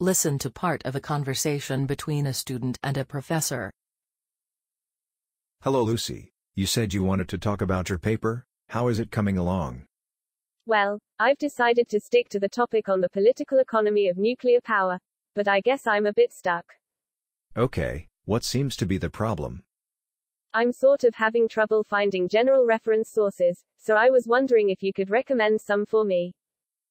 Listen to part of a conversation between a student and a professor. Hello Lucy, you said you wanted to talk about your paper, how is it coming along? Well, I've decided to stick to the topic on the political economy of nuclear power, but I guess I'm a bit stuck. Okay, what seems to be the problem? I'm sort of having trouble finding general reference sources, so I was wondering if you could recommend some for me.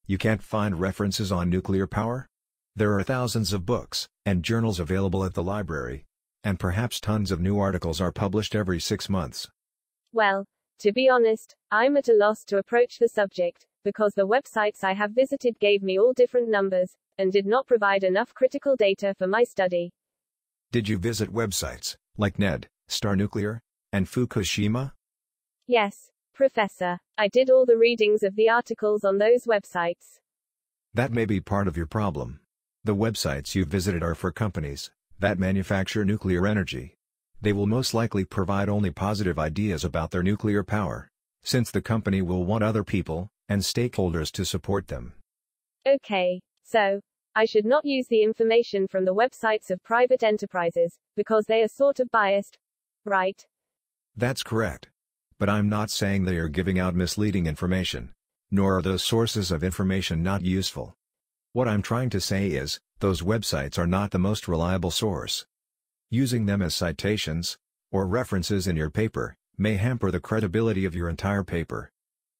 You can't find references on nuclear power? There are thousands of books and journals available at the library. And perhaps tons of new articles are published every six months. Well, to be honest, I'm at a loss to approach the subject, because the websites I have visited gave me all different numbers, and did not provide enough critical data for my study. Did you visit websites like NED, Star Nuclear, and Fukushima? Yes, Professor. I did all the readings of the articles on those websites. That may be part of your problem. The websites you visited are for companies that manufacture nuclear energy. They will most likely provide only positive ideas about their nuclear power, since the company will want other people and stakeholders to support them. Okay, so, I should not use the information from the websites of private enterprises, because they are sort of biased, right? That's correct. But I'm not saying they are giving out misleading information. Nor are those sources of information not useful. What I'm trying to say is, those websites are not the most reliable source. Using them as citations, or references in your paper, may hamper the credibility of your entire paper.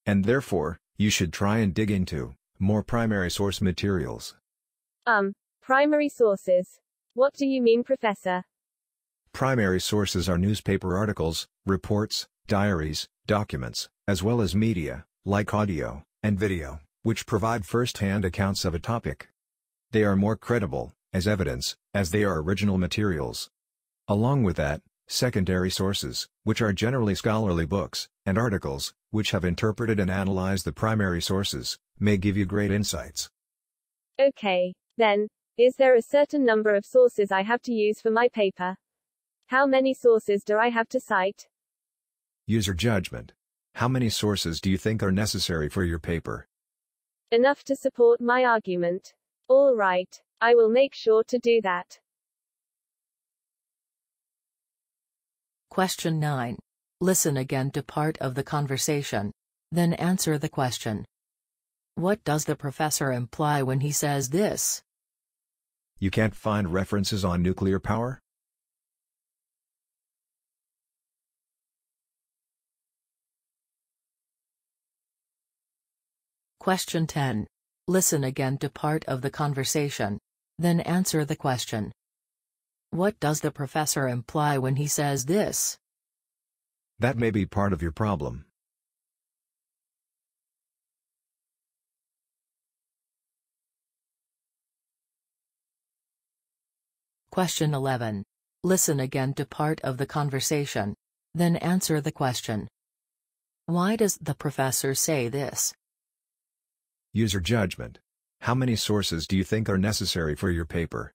And therefore, you should try and dig into more primary source materials. Um, primary sources. What do you mean, Professor? Primary sources are newspaper articles, reports, diaries, documents, as well as media, like audio and video, which provide first-hand accounts of a topic. They are more credible, as evidence, as they are original materials. Along with that, secondary sources, which are generally scholarly books, and articles, which have interpreted and analyzed the primary sources, may give you great insights. Okay, then, is there a certain number of sources I have to use for my paper? How many sources do I have to cite? User judgment. How many sources do you think are necessary for your paper? Enough to support my argument. All right. I will make sure to do that. Question 9. Listen again to part of the conversation. Then answer the question. What does the professor imply when he says this? You can't find references on nuclear power? Question 10. Listen again to part of the conversation. Then answer the question. What does the professor imply when he says this? That may be part of your problem. Question 11. Listen again to part of the conversation. Then answer the question. Why does the professor say this? User judgment. How many sources do you think are necessary for your paper?